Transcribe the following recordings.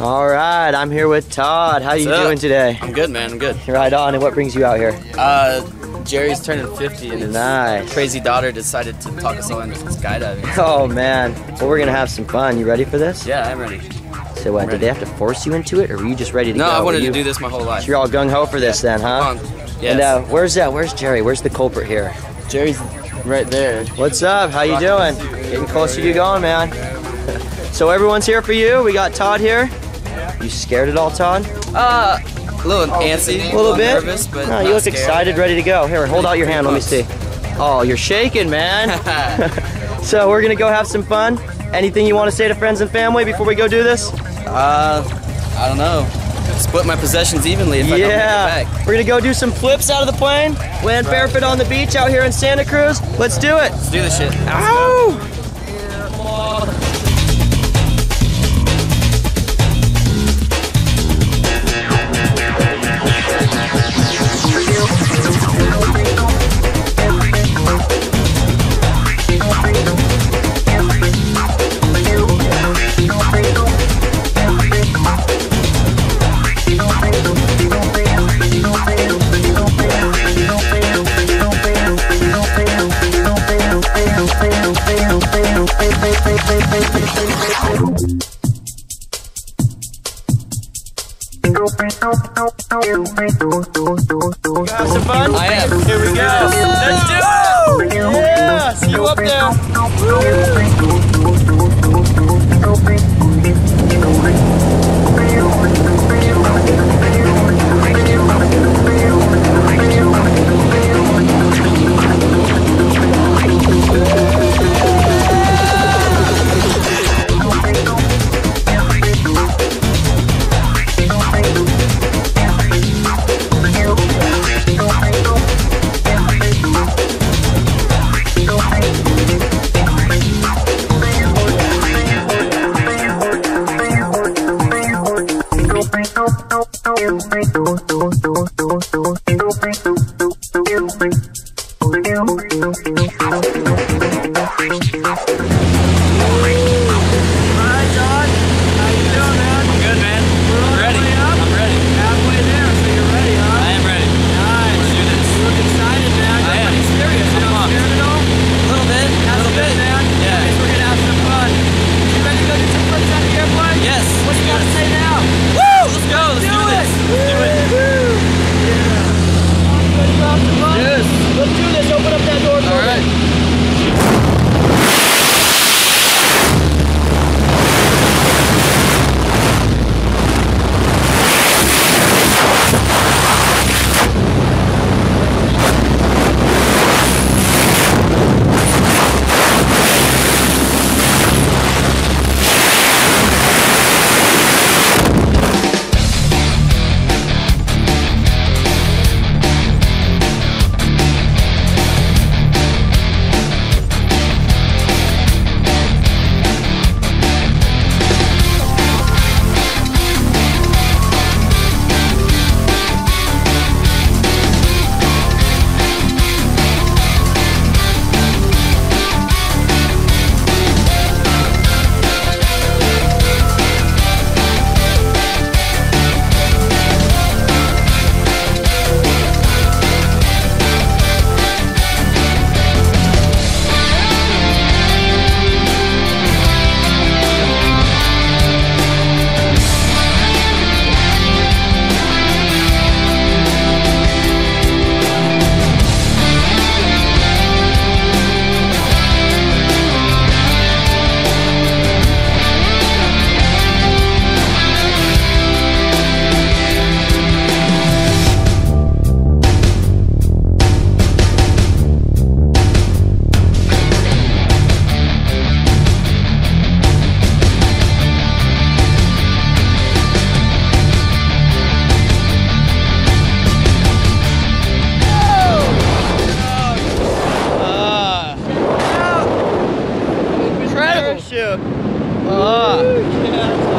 All right, I'm here with Todd. How you up? doing today? I'm good, man. I'm good. Right on. And what brings you out here? Uh, Jerry's turning 50, and his Nice. crazy daughter decided to talk us all into skydiving. Oh man. Well, we're gonna have some fun. You ready for this? Yeah, I'm ready. So what? Did ready. they have to force you into it, or were you just ready to No, go? No, I wanted to do this my whole life. So you're all gung ho for this then, huh? Yes. And uh, where's that? Where's Jerry? Where's the culprit here? Jerry's right there. What's up? How you doing? Getting close to you going, man. so everyone's here for you. We got Todd here. You scared at all, Todd? Uh, a little antsy, A little bit. nervous, but No, you look scared. excited, ready to go. Here, hold out your hand. Let me see. Oh, you're shaking, man. so we're gonna go have some fun. Anything you want to say to friends and family before we go do this? Uh, I don't know. Split my possessions evenly if I don't yeah. back. We're gonna go do some flips out of the plane. Land barefoot on the beach out here in Santa Cruz. Let's do it. Let's do this shit. Ow! I am. Here we go. Let's do it! Yeah! See you up there. Bye. shoot. Oh. Yeah.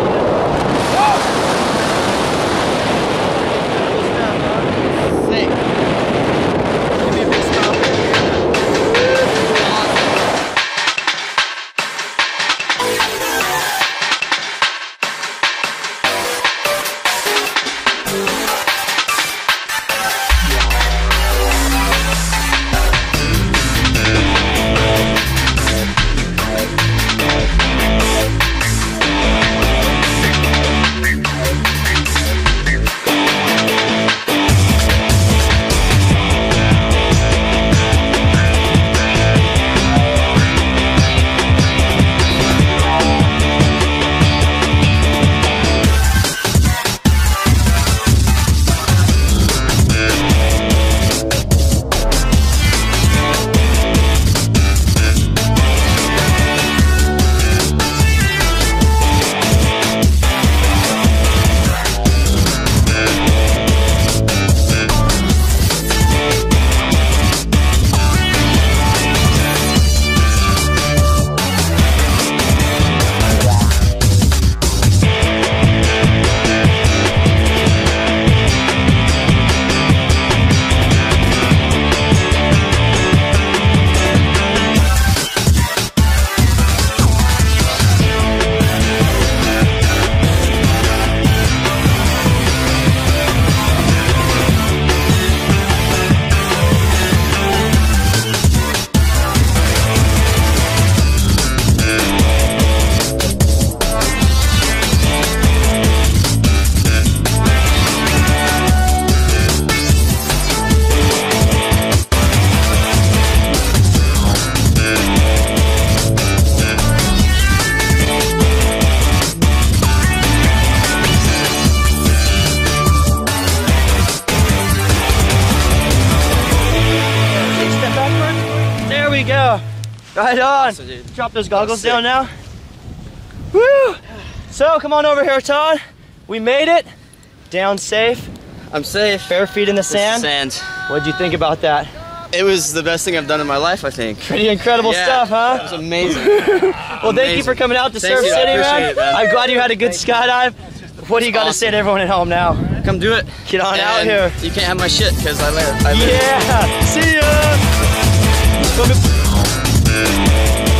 Right on. So, dude. Drop those goggles down now. Woo! So come on over here, Todd. We made it. Down safe. I'm safe. Bare feet in the sand. Sand. What'd you think about that? It was the best thing I've done in my life, I think. Pretty incredible Yeah, stuff, It huh? was amazing. Well, thank you for coming out to Surf you, I City, man. it, man. I'm glad you had a good skydive. What do you got to say to everyone at home now? Come do it. Get on out here. You can't have my shit because I live. I live. Yeah. See ya. Música